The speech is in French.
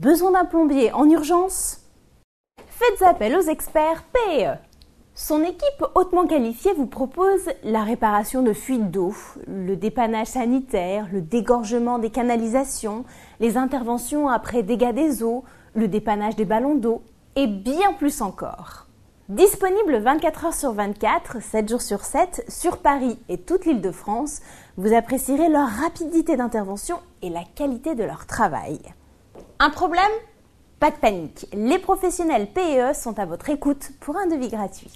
Besoin d'un plombier en urgence? Faites appel aux experts PE. Son équipe hautement qualifiée vous propose la réparation de fuites d'eau, le dépannage sanitaire, le dégorgement des canalisations, les interventions après dégâts des eaux, le dépannage des ballons d'eau et bien plus encore. Disponible 24 heures sur 24, 7 jours sur 7, sur Paris et toute l'île de France, vous apprécierez leur rapidité d'intervention et la qualité de leur travail. Un problème? Pas de panique, les professionnels PE sont à votre écoute pour un devis gratuit.